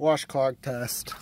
wash clog test.